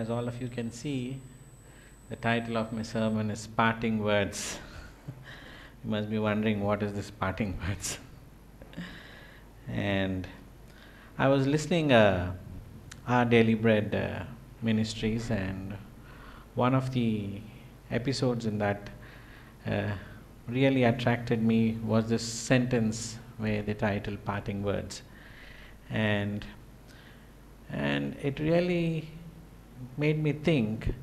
as all of you can see, the title of my sermon is Parting Words. you must be wondering what is this parting words. and I was listening uh, our Daily Bread uh, ministries, and one of the episodes in that uh, really attracted me was this sentence where they title "Parting Words," and and it really made me think: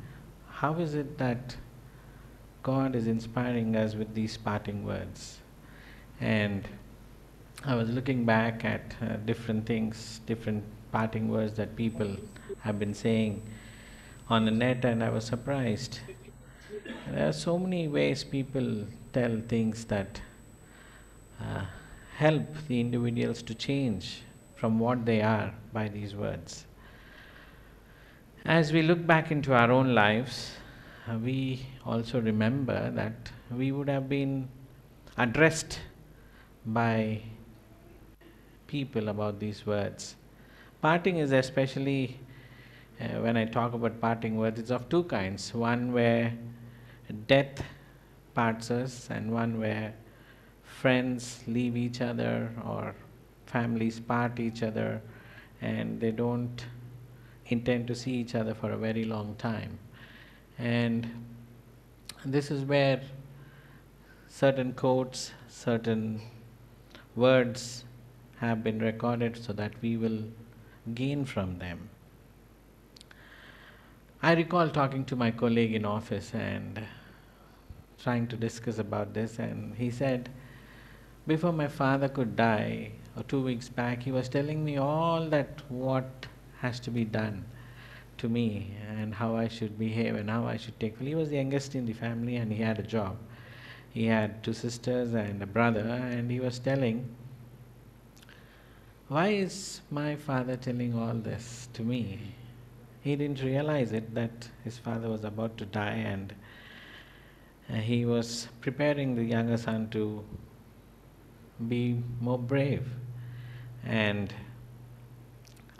How is it that God is inspiring us with these parting words? And I was looking back at uh, different things, different parting words that people have been saying on the net, and I was surprised. There are so many ways people tell things that uh, help the individuals to change from what they are by these words. As we look back into our own lives, uh, we also remember that we would have been addressed by people about these words. Parting is especially, uh, when I talk about parting words, it's of two kinds. One where death parts us, and one where friends leave each other or families part each other and they don't intend to see each other for a very long time. And this is where certain quotes, certain words have been recorded so that we will gain from them. I recall talking to my colleague in office and trying to discuss about this, and he said, Before my father could die, or two weeks back, he was telling me all that what has to be done to me and how I should behave and how I should take. Well, he was the youngest in the family and he had a job. He had two sisters and a brother, and he was telling, Why is my father telling all this to me? He didn't realize it that his father was about to die and uh, he was preparing the younger son to be more brave. And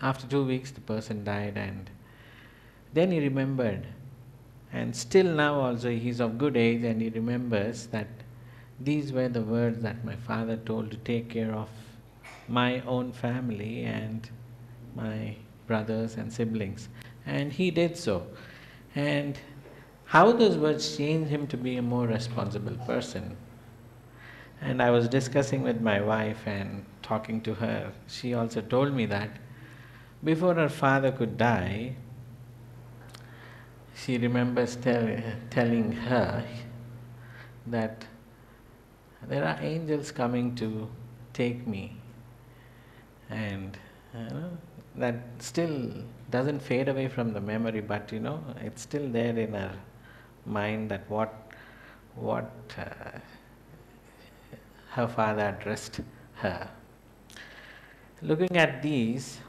after two weeks, the person died, and then he remembered. And still now, also, he's of good age, and he remembers that these were the words that my father told to take care of my own family and my brothers and siblings. And he did so. And how those words changed him to be a more responsible person. And I was discussing with my wife and talking to her. She also told me that before her father could die, she remembers tell, telling her that there are angels coming to take me. And you know, that still doesn't fade away from the memory, but you know, it's still there in her mind that what, what uh, her father addressed her. Looking at these,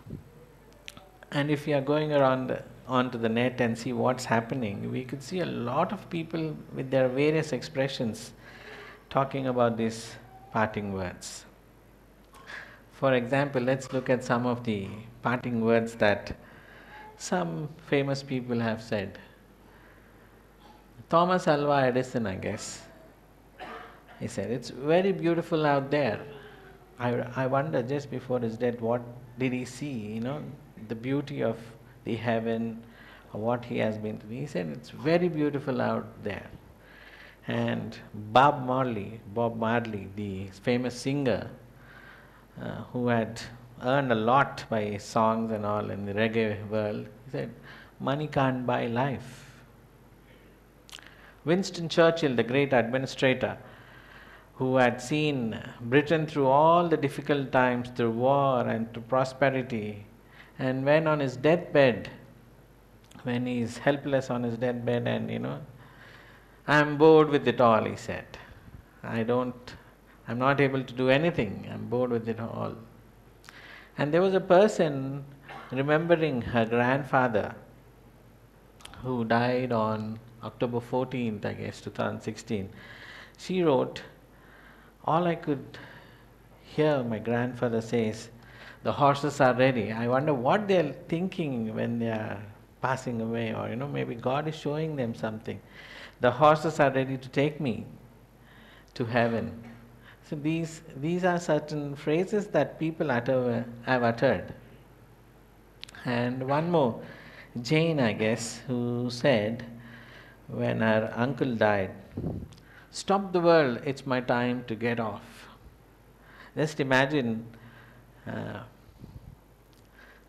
and if you are going around onto the net and see what's happening, we could see a lot of people with their various expressions talking about these parting words. For example, let's look at some of the parting words that some famous people have said. Thomas Alva Edison, I guess, he said, It's very beautiful out there. I, I wonder just before his death, what did he see? You know, the beauty of the heaven, what he has been through. He said, It's very beautiful out there. And Bob Marley, Bob Marley, the famous singer, uh, who had earned a lot by songs and all in the reggae world, he said, Money can't buy life. Winston Churchill, the great administrator, who had seen Britain through all the difficult times, through war and through prosperity, and when on his deathbed, when he is helpless on his deathbed, and you know, I'm bored with it all, he said. I don't, I'm not able to do anything, I'm bored with it all. And there was a person remembering her grandfather who died on October 14th, I guess, 2016. She wrote, All I could hear my grandfather says, The horses are ready. I wonder what they're thinking when they are passing away, or you know, maybe God is showing them something. The horses are ready to take me to heaven. So these these are certain phrases that people utter, have uttered. And one more, Jane, I guess, who said when her uncle died, Stop the world, it's my time to get off. Just imagine uh,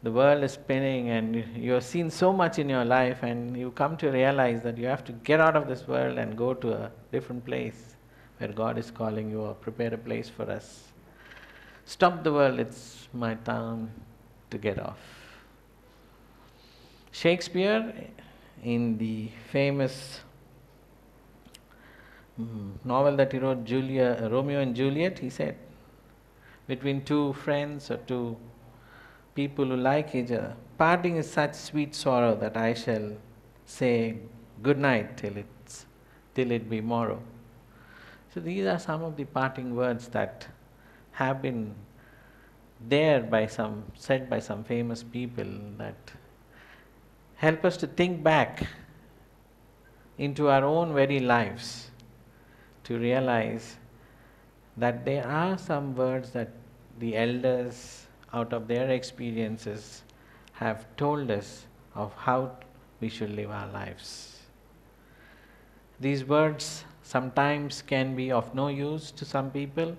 the world is spinning and you have seen so much in your life and you come to realize that you have to get out of this world and go to a different place where God is calling you or prepare a place for us. Stop the world, it's my time to get off. Shakespeare, in the famous mm, novel that he wrote, Julia, Romeo and Juliet, he said, between two friends or two people who like each other. Parting is such sweet sorrow that I shall say good night till it's till it be morrow. So these are some of the parting words that have been there by some said by some famous people that help us to think back into our own very lives to realize that there are some words that the elders out of their experiences, have told us of how we should live our lives. These words sometimes can be of no use to some people,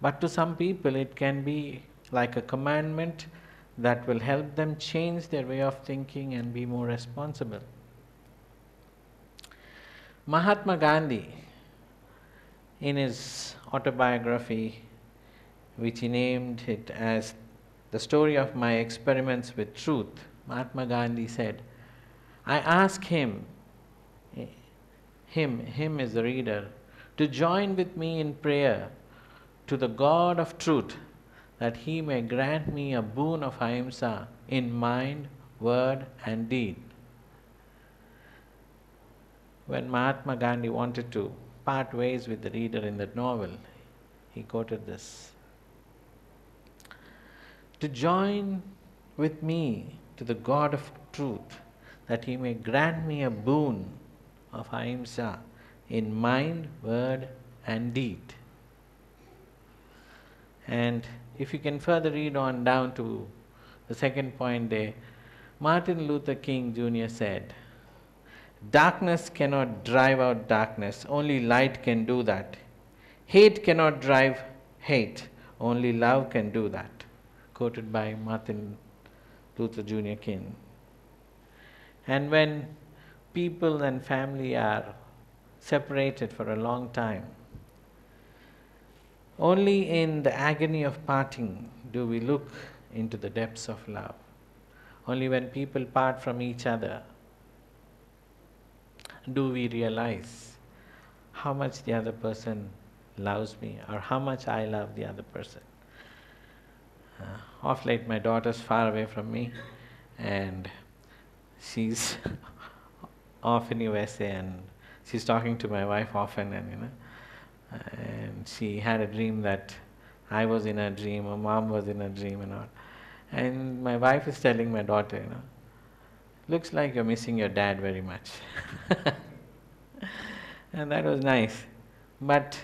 but to some people it can be like a commandment that will help them change their way of thinking and be more responsible. Mahatma Gandhi, in his autobiography, which he named it as the story of my experiments with truth, Mahatma Gandhi said, I ask him, him, him is the reader, to join with me in prayer to the God of truth that he may grant me a boon of ahimsa in mind, word, and deed. When Mahatma Gandhi wanted to part ways with the reader in that novel, he quoted this to join with me to the God of truth, that he may grant me a boon of ahimsa in mind, word, and deed. And if you can further read on down to the second point there, Martin Luther King Jr. said, Darkness cannot drive out darkness, only light can do that. Hate cannot drive hate, only love can do that quoted by Martin Luther Jr. King. And when people and family are separated for a long time, only in the agony of parting do we look into the depths of love. Only when people part from each other do we realize how much the other person loves me or how much I love the other person. Uh, off late, my daughter's far away from me, and she's off in USA, and she's talking to my wife often, and you know, and she had a dream that I was in a dream, or mom was in a dream, and all. And my wife is telling my daughter, you know, looks like you're missing your dad very much. and that was nice. But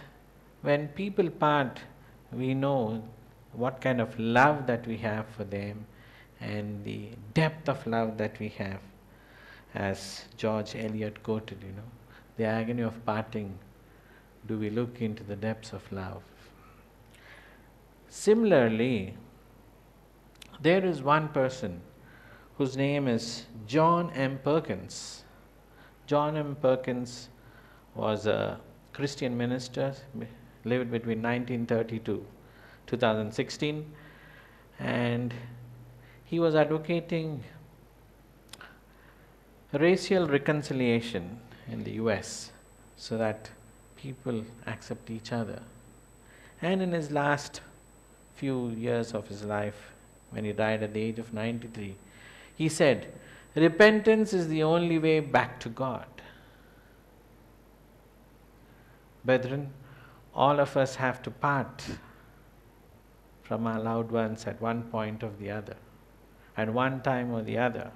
when people part, we know what kind of love that we have for them and the depth of love that we have. As George Eliot quoted, you know, the agony of parting, do we look into the depths of love? Similarly, there is one person whose name is John M. Perkins. John M. Perkins was a Christian minister, lived between 1932 2016 and he was advocating racial reconciliation in the US so that people accept each other. And in his last few years of his life, when he died at the age of 93, he said, Repentance is the only way back to God. Brethren, all of us have to part from our loved ones at one point or the other, at one time or the other.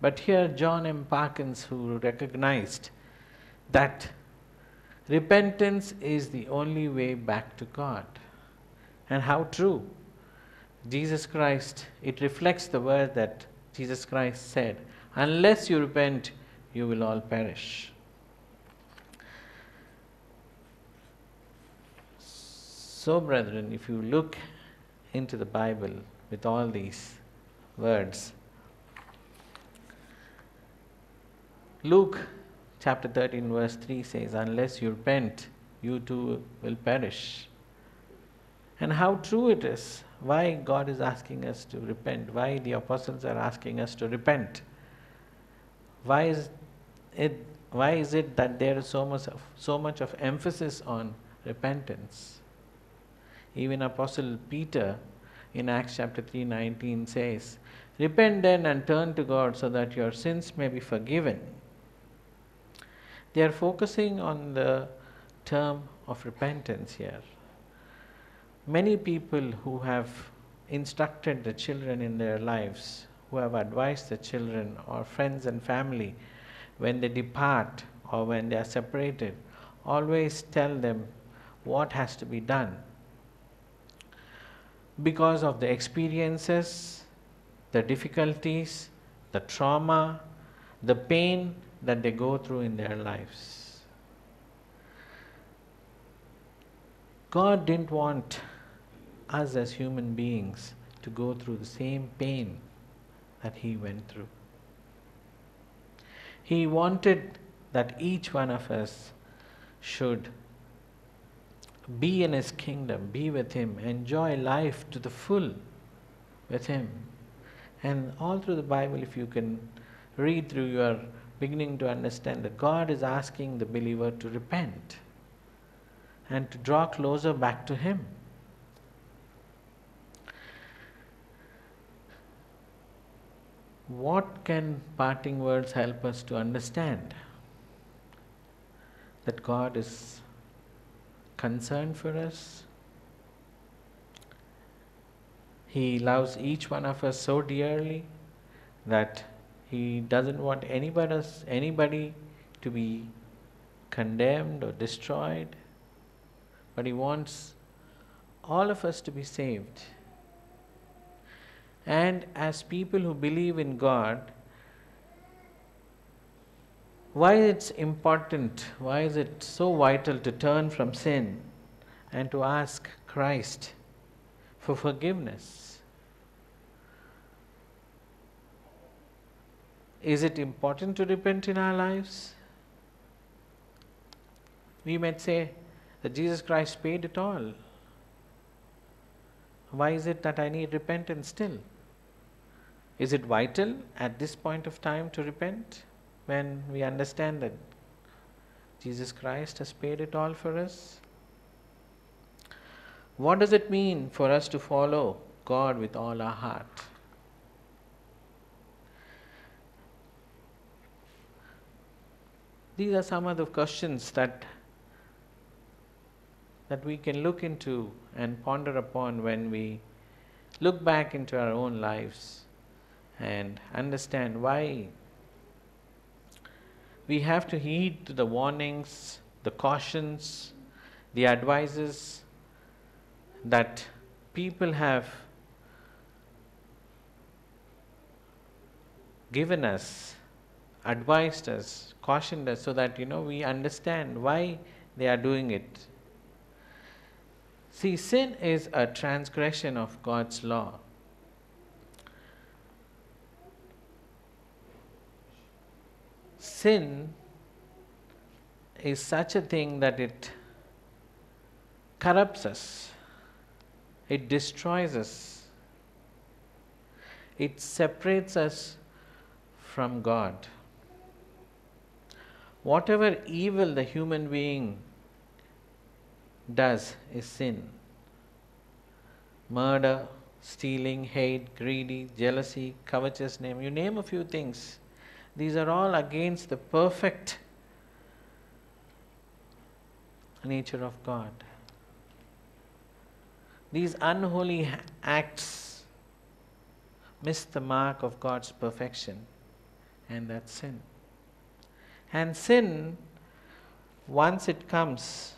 But here, John M. Perkins, who recognized that repentance is the only way back to God. And how true. Jesus Christ, it reflects the word that Jesus Christ said Unless you repent, you will all perish. So, brethren, if you look into the Bible with all these words, Luke chapter 13, verse 3 says, Unless you repent, you too will perish. And how true it is. Why God is asking us to repent. Why the apostles are asking us to repent. Why is it, why is it that there is so much, of, so much of emphasis on repentance? Even Apostle Peter in Acts chapter 3:19 says, Repent then and turn to God so that your sins may be forgiven. They are focusing on the term of repentance here. Many people who have instructed the children in their lives, who have advised the children or friends and family when they depart or when they are separated, always tell them what has to be done because of the experiences, the difficulties, the trauma, the pain that they go through in their lives. God didn't want us as human beings to go through the same pain that He went through. He wanted that each one of us should be in His kingdom, be with Him, enjoy life to the full with Him. And all through the Bible, if you can read through, you are beginning to understand that God is asking the believer to repent and to draw closer back to Him. What can parting words help us to understand? That God is concerned for us. He loves each one of us so dearly that he doesn't want anybody, anybody to be condemned or destroyed, but he wants all of us to be saved. And as people who believe in God, why it's important, why is it so vital to turn from sin and to ask Christ for forgiveness? Is it important to repent in our lives? We might say that Jesus Christ paid it all. Why is it that I need repentance still? Is it vital at this point of time to repent? when we understand that Jesus Christ has paid it all for us? What does it mean for us to follow God with all our heart? These are some of the questions that that we can look into and ponder upon when we look back into our own lives and understand why we have to heed the warnings, the cautions, the advices that people have given us, advised us, cautioned us so that you know we understand why they are doing it. See, sin is a transgression of God's law. Sin is such a thing that it corrupts us, it destroys us, it separates us from God. Whatever evil the human being does is sin. Murder, stealing, hate, greedy, jealousy, covetousness, name you name a few things these are all against the perfect nature of God. These unholy acts miss the mark of God's perfection. and that's sin. And sin, once it comes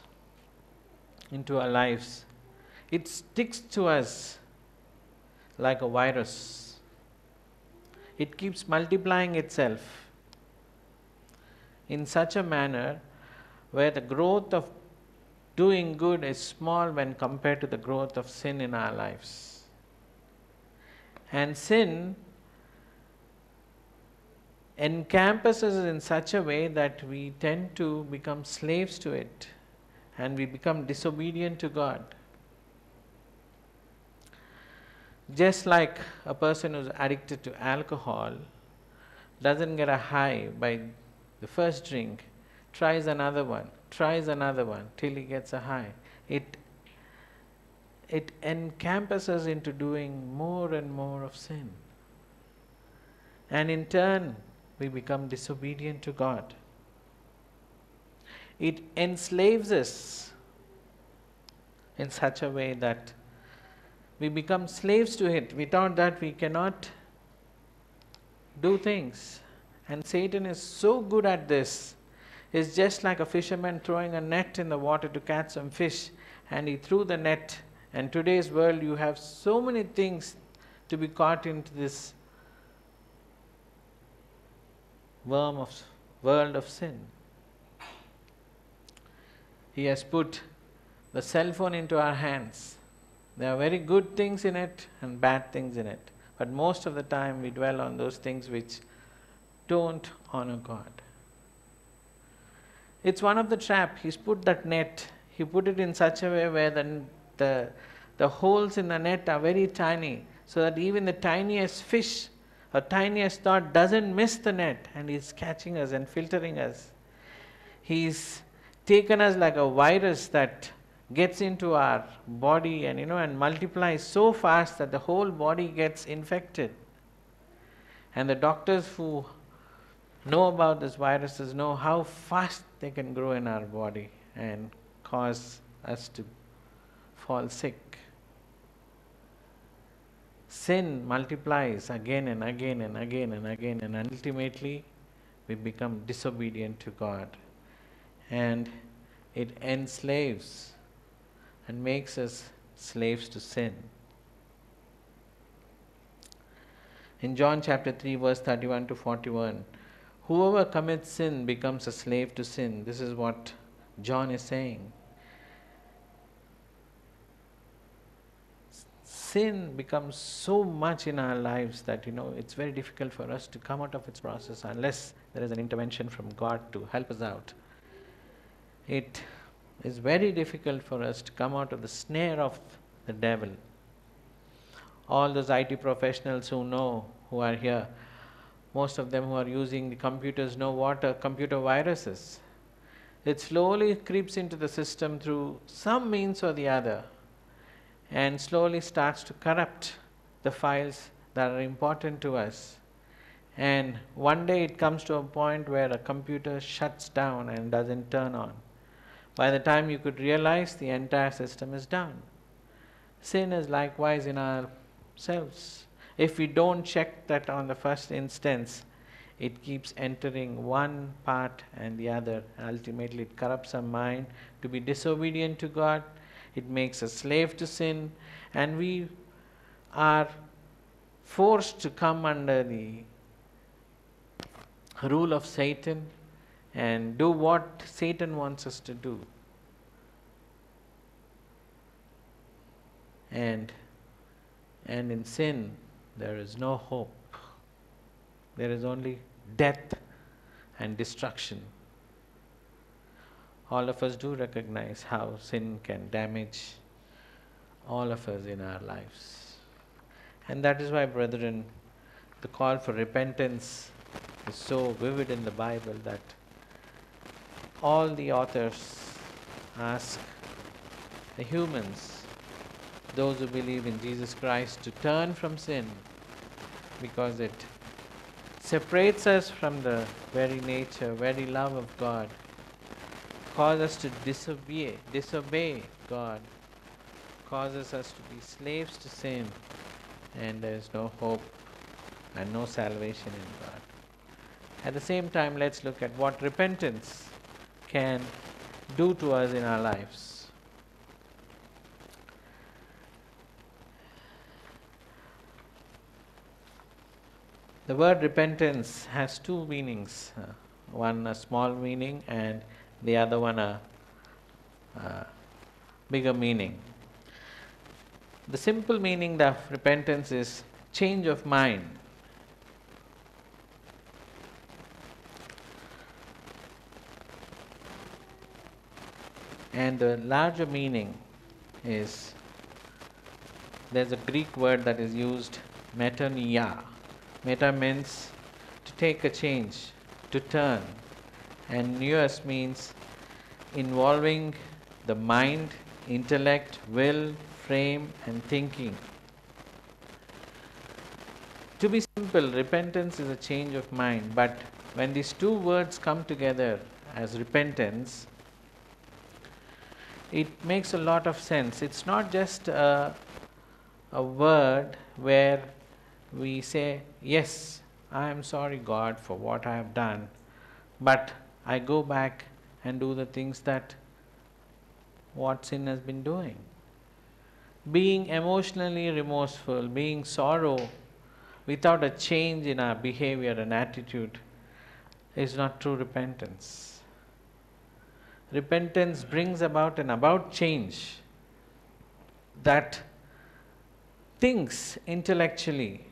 into our lives, it sticks to us like a virus. It keeps multiplying itself in such a manner where the growth of doing good is small when compared to the growth of sin in our lives. And sin encompasses in such a way that we tend to become slaves to it and we become disobedient to God. Just like a person who's addicted to alcohol doesn't get a high by the first drink, tries another one, tries another one till he gets a high. It it encompasses into doing more and more of sin. And in turn, we become disobedient to God. It enslaves us in such a way that we become slaves to it. Without that, we cannot do things. And Satan is so good at this. It's just like a fisherman throwing a net in the water to catch some fish, and he threw the net. And today's world, you have so many things to be caught into this worm of world of sin. He has put the cell phone into our hands. There are very good things in it and bad things in it. But most of the time we dwell on those things which don't honor God. It's one of the trap. He's put that net, he put it in such a way where the, the, the holes in the net are very tiny, so that even the tiniest fish or tiniest thought doesn't miss the net and he's catching us and filtering us. He's taken us like a virus that gets into our body and you know and multiplies so fast that the whole body gets infected. And the doctors who know about these viruses know how fast they can grow in our body and cause us to fall sick sin multiplies again and again and again and again, and ultimately we become disobedient to God. And it enslaves and makes us slaves to sin. In John chapter 3, verse 31 to 41, whoever commits sin becomes a slave to sin. This is what John is saying. sin becomes so much in our lives that you know it's very difficult for us to come out of its process unless there is an intervention from God to help us out. It is very difficult for us to come out of the snare of the devil. All those IT professionals who know, who are here, most of them who are using the computers know what a computer virus is. It slowly creeps into the system through some means or the other and slowly starts to corrupt the files that are important to us. And one day it comes to a point where a computer shuts down and doesn't turn on. By the time you could realize, the entire system is down. Sin is likewise in ourselves. If we don't check that on the first instance, it keeps entering one part and the other. Ultimately, it corrupts our mind to be disobedient to God it makes us slave to sin, and we are forced to come under the rule of Satan and do what Satan wants us to do. And and in sin there is no hope. There is only death and destruction all of us do recognize how sin can damage all of us in our lives. And that is why, brethren, the call for repentance is so vivid in the Bible that all the authors ask the humans, those who believe in Jesus Christ, to turn from sin because it separates us from the very nature, very love of God cause us to disobey, disobey God, causes us to be slaves to sin, and there is no hope and no salvation in God. at the same time, let's look at what repentance can do to us in our lives. The word repentance has two meanings uh, one a small meaning, and the other one a, a bigger meaning. The simple meaning of repentance is change of mind. And the larger meaning is there's a Greek word that is used, metanoia. Meta means to take a change, to turn, and nous means involving the mind, intellect, will, frame, and thinking. To be simple, repentance is a change of mind, but when these two words come together as repentance, it makes a lot of sense. It's not just a, a word where we say, Yes, I am sorry, God, for what I have done, but I go back and do the things that what sin has been doing. Being emotionally remorseful, being sorrow without a change in our behavior and attitude is not true repentance. Repentance brings about an about change that thinks intellectually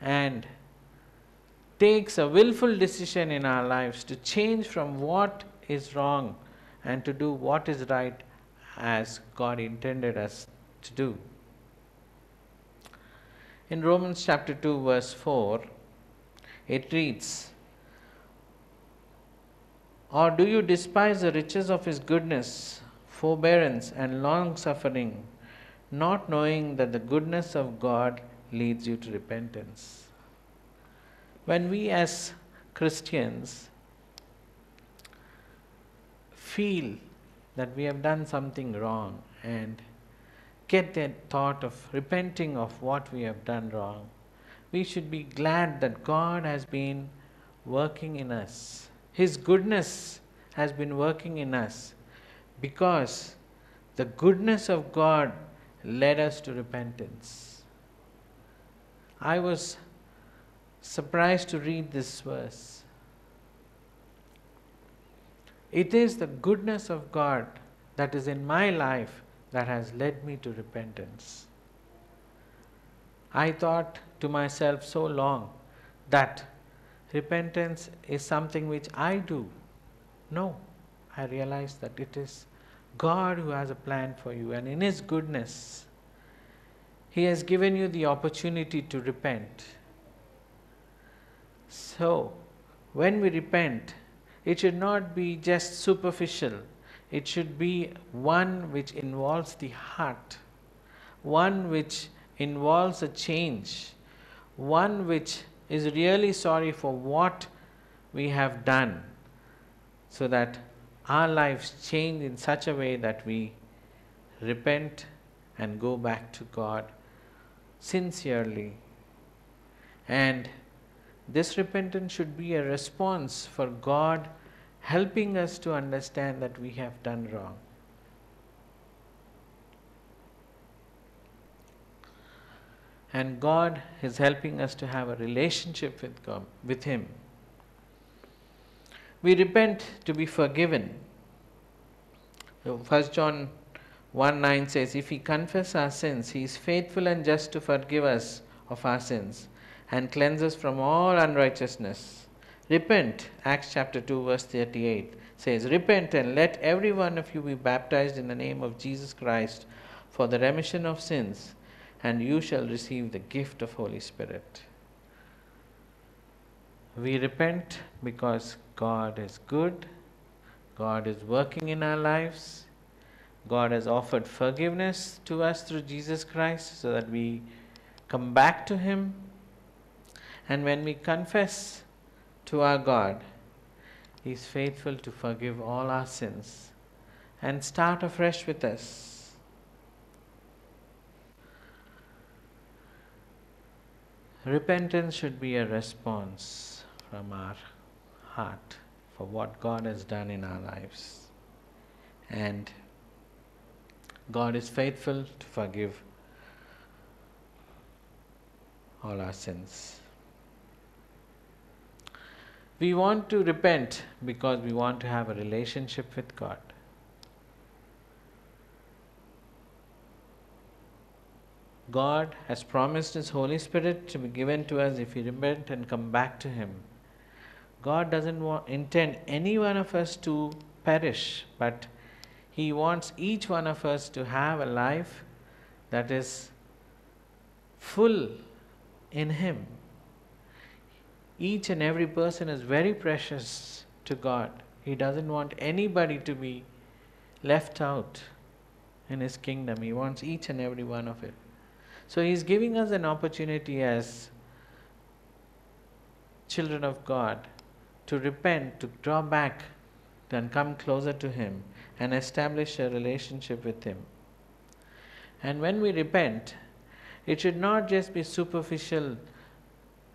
and takes a willful decision in our lives to change from what is wrong and to do what is right as God intended us to do. In Romans chapter 2, verse 4, it reads, or do you despise the riches of his goodness, forbearance, and long suffering, not knowing that the goodness of God leads you to repentance? When we as Christians feel that we have done something wrong and get that thought of repenting of what we have done wrong, we should be glad that God has been working in us his goodness has been working in us because the goodness of God led us to repentance. I was surprised to read this verse. It is the goodness of God that is in my life that has led me to repentance. I thought to myself so long that repentance is something which I do. No, I realize that it is God who has a plan for you, and in His goodness, He has given you the opportunity to repent. So, when we repent, it should not be just superficial, it should be one which involves the heart, one which involves a change, one which is really sorry for what we have done so that our lives change in such a way that we repent and go back to God sincerely. And this repentance should be a response for God helping us to understand that we have done wrong. And God is helping us to have a relationship with God, with Him. We repent to be forgiven. First John 1 9 says, If we confess our sins, He is faithful and just to forgive us of our sins and cleanse us from all unrighteousness. Repent, Acts chapter 2, verse 38 says, Repent and let every one of you be baptized in the name of Jesus Christ for the remission of sins and you shall receive the gift of Holy Spirit. We repent because God is good, God is working in our lives, God has offered forgiveness to us through Jesus Christ so that we come back to Him. And when we confess to our God, He is faithful to forgive all our sins and start afresh with us. Repentance should be a response from our heart for what God has done in our lives. And God is faithful to forgive all our sins. We want to repent because we want to have a relationship with God. God has promised His Holy Spirit to be given to us if we repent and come back to Him. God doesn't want, intend any one of us to perish, but He wants each one of us to have a life that is full in Him. Each and every person is very precious to God. He doesn't want anybody to be left out in His kingdom. He wants each and every one of it. So He is giving us an opportunity as children of God to repent, to draw back, and come closer to Him and establish a relationship with Him. And when we repent, it should not just be superficial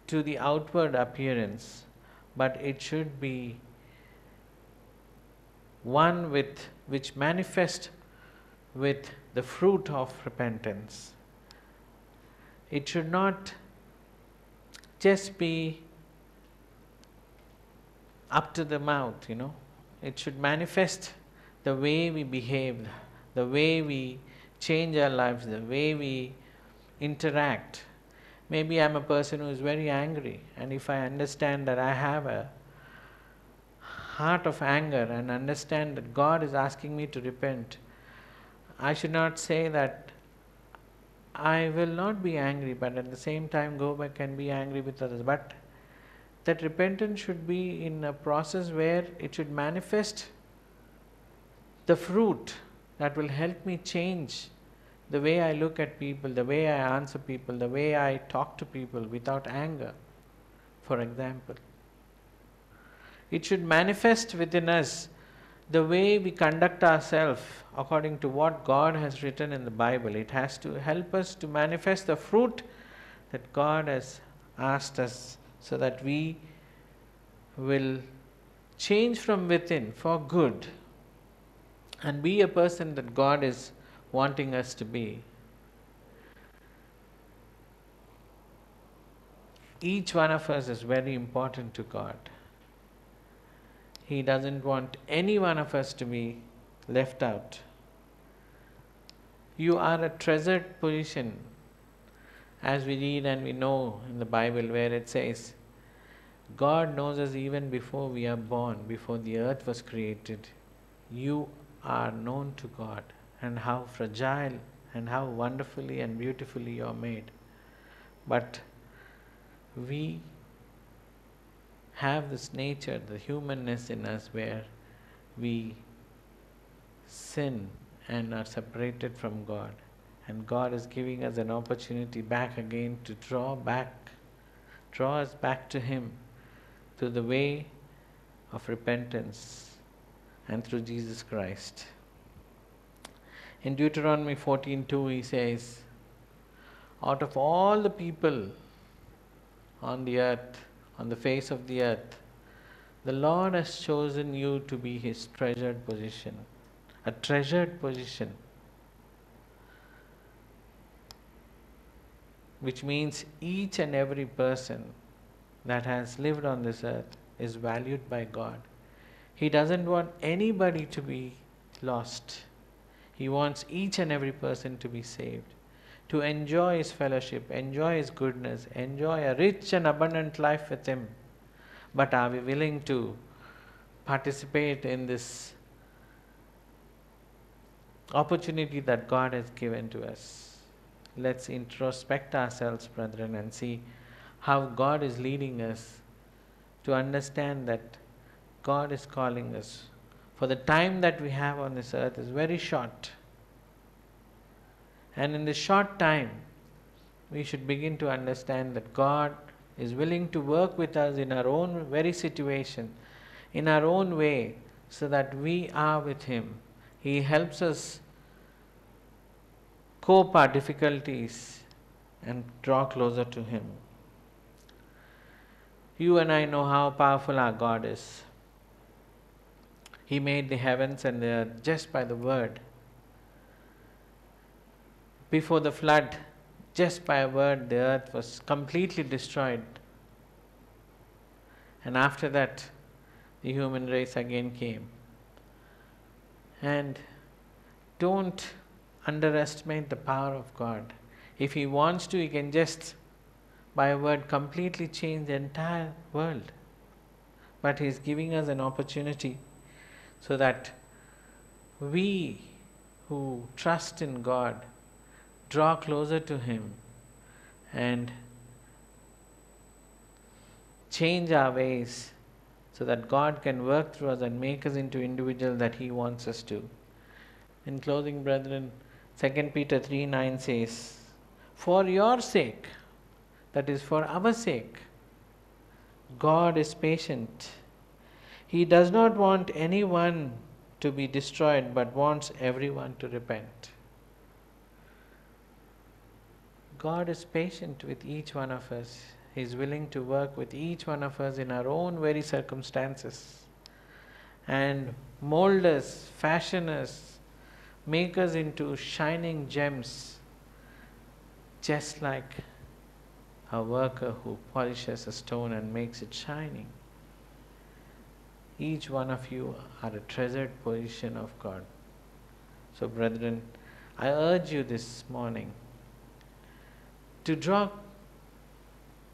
to the outward appearance, but it should be one with which manifest with the fruit of repentance. It should not just be up to the mouth, you know. It should manifest the way we behave, the way we change our lives, the way we interact. Maybe I'm a person who is very angry, and if I understand that I have a heart of anger and understand that God is asking me to repent, I should not say that I will not be angry, but at the same time go back and be angry with others. But that repentance should be in a process where it should manifest the fruit that will help me change the way I look at people, the way I answer people, the way I talk to people without anger, for example. It should manifest within us the way we conduct ourselves according to what God has written in the Bible. It has to help us to manifest the fruit that God has asked us so that we will change from within for good and be a person that God is wanting us to be. Each one of us is very important to God. He doesn't want any one of us to be left out. You are a treasured position, as we read and we know in the Bible, where it says, God knows us even before we are born, before the earth was created. You are known to God and how fragile and how wonderfully and beautifully you are made. But we have this nature, the humanness in us, where we sin and are separated from God. And God is giving us an opportunity back again to draw back, draw us back to Him through the way of repentance and through Jesus Christ. In Deuteronomy 14:2 he says, Out of all the people on the earth, on the face of the earth, the Lord has chosen you to be his treasured position, a treasured position. Which means each and every person that has lived on this earth is valued by God. He doesn't want anybody to be lost. He wants each and every person to be saved, to enjoy His fellowship, enjoy His goodness, enjoy a rich and abundant life with Him. But are we willing to participate in this opportunity that God has given to us? Let's introspect ourselves, brethren, and see how God is leading us to understand that God is calling us for the time that we have on this earth is very short. And in this short time, we should begin to understand that God is willing to work with us in our own very situation, in our own way, so that we are with Him. He helps us cope our difficulties and draw closer to Him. You and I know how powerful our God is. He made the heavens and the earth just by the word. Before the flood, just by a word, the earth was completely destroyed. And after that, the human race again came. And don't underestimate the power of God. If He wants to, He can just, by a word, completely change the entire world. But He is giving us an opportunity so that we who trust in God draw closer to Him and change our ways so that God can work through us and make us into individuals that He wants us to. In closing, brethren, 2 Peter 3 9 says, For your sake, that is for our sake, God is patient. He does not want anyone to be destroyed, but wants everyone to repent. God is patient with each one of us. He is willing to work with each one of us in our own very circumstances and mold us, fashion us, make us into shining gems, just like a worker who polishes a stone and makes it shining. Each one of you are a treasured possession of God. So, brethren, I urge you this morning to draw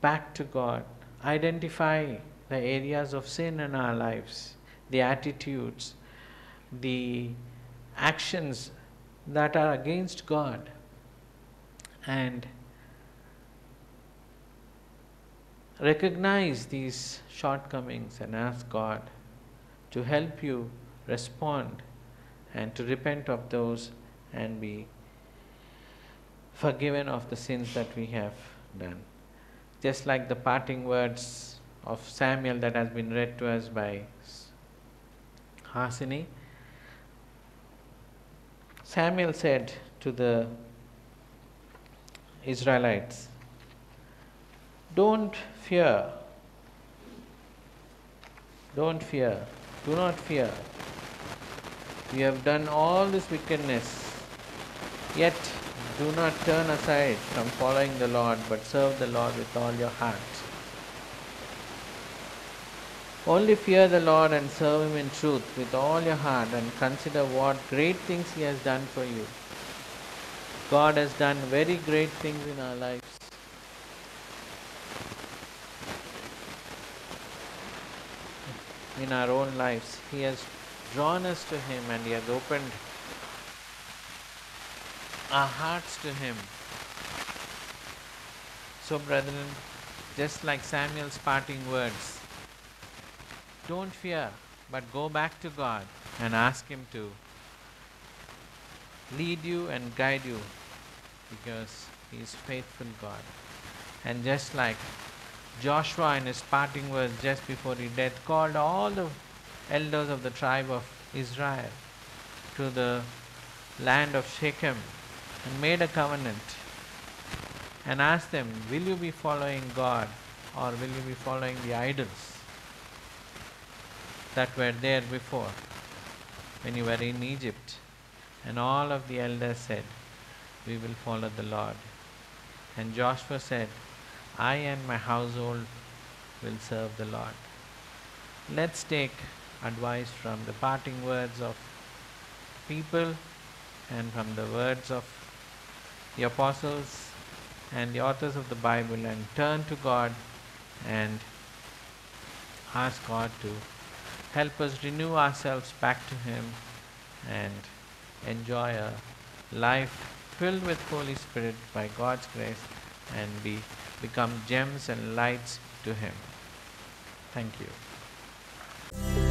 back to God, identify the areas of sin in our lives, the attitudes, the actions that are against God, and recognize these shortcomings and ask God to help you respond and to repent of those and be forgiven of the sins that we have done. Just like the parting words of Samuel that has been read to us by Hasini, Samuel said to the Israelites, Don't fear, don't fear, do not fear. You have done all this wickedness, yet do not turn aside from following the Lord, but serve the Lord with all your heart. Only fear the Lord and serve Him in truth with all your heart and consider what great things He has done for you. God has done very great things in our lives. In our own lives, He has drawn us to Him and He has opened our hearts to Him. So, brethren, just like Samuel's parting words, don't fear, but go back to God and ask Him to lead you and guide you because He is faithful God. And just like Joshua in his parting words just before his death called all the elders of the tribe of Israel to the land of Shechem and made a covenant and asked them, Will you be following God or will you be following the idols that were there before when you were in Egypt? And all of the elders said, We will follow the Lord. And Joshua said, I and my household will serve the Lord. Let's take advice from the parting words of people and from the words of the apostles and the authors of the Bible and turn to God and ask God to help us renew ourselves back to Him and enjoy a life filled with Holy Spirit by God's grace and be become gems and lights to Him. Thank you.